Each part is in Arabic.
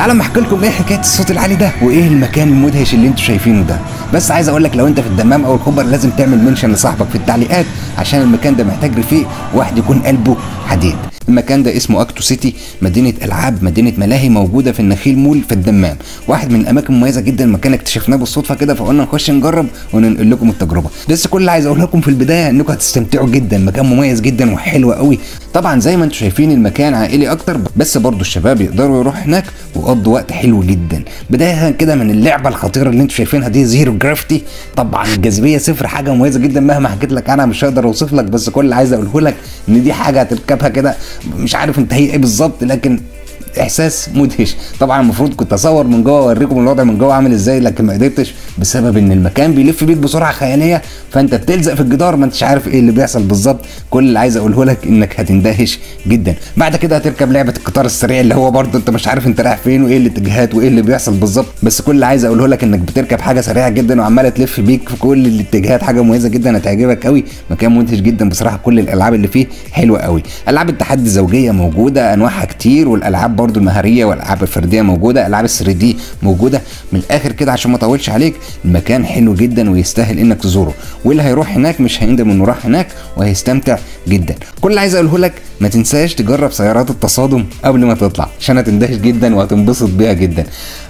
تعالوا اما احكي لكم إيه حكاية الصوت العالي ده وايه المكان المدهش اللي أنتوا شايفينه ده. بس عايز أقول لك لو انت في الدمام أو الخبر لازم تعمل منشن لصاحبك في التعليقات عشان المكان ده محتاج رفيق واحد يكون قلبه حديد. المكان ده اسمه أكتو سيتي مدينة ألعاب مدينة ملاهي موجودة في النخيل مول في الدمام. واحد من الأماكن المميزه جدا مكان اكتشفناه بالصدفة كده فقلنا نخش نجرب وننقل لكم التجربة. بس كل اللي عايز أقول لكم في البداية انكم هتستمتعوا جدا مكان مميز جدا وحلو قوي. طبعا زي ما أنتم شايفين المكان عائلي أكتر بس برضو الشباب يقدروا يروحوا هناك ويقضوا وقت حلو جدا. بداية كده من اللعبة الخطيرة اللي أنتم شايفينها دي zero gravity طبعا الجاذبية صفر حاجة مميزة جدا مهما حكيت لك عنها مش هقدر أوصف لك بس كل اللي عايز أقوله لك إن دي حاجة هتركبها كده. مش عارف انت هي إيه بالظبط لكن إحساس مدهش. طبعا المفروض كنت أصور من جوه وأوريكم الوضع من جوه عامل إزاي لكن ما قدرتش بسبب إن المكان بيلف بيك بسرعة خيالية فأنت بتلزق في الجدار ما أنتش عارف إيه اللي بيحصل بالظبط. كل اللي عايز أقوله لك إنك هتندهش جدا. بعد كده هتركب لعبة القطار السريع اللي هو برضه أنت مش عارف أنت رايح فين وإيه الاتجاهات وإيه اللي بيحصل بالظبط. بس كل اللي عايز أقوله لك إنك بتركب حاجة سريعة جدا وعمالة تلف بيك في كل الاتجاهات. حاجة مميزة جدا هتعجبك قوي مكان مدهش جدا بصراحة. كل الألعاب اللي فيه حلوة قوي ألعاب التحدي الزوجية موجودة أنواعها كتير والألعاب برضه المهارية والألعاب الفردية موجودة ألعاب 3 دي موجودة. من الآخر كده عشان ما أطولش عليك المكان حلو جدا ويستاهل إنك تزوره. واللي هيروح هناك مش هيندم إنه راح هناك وهيستمتع جدا. كل اللي عايز أقوله لك ما تنساش تجرب سيارات التصادم قبل ما تطلع عشان هتندهش جدا وهتنبسط بيها جدا.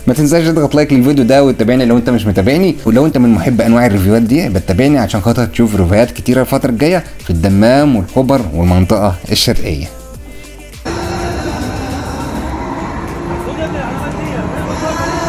ما تنساش تضغط like للفيديو ده وتتابعني لو أنت مش متابعني. ولو أنت من محب أنواع ال reviewهات دي بتتابعني عشان خاطر تشوف reviewهات كتيرة الفترة الجاية في الدمام والخبر والمنطقة الشرقية. Yeah, I'm not here.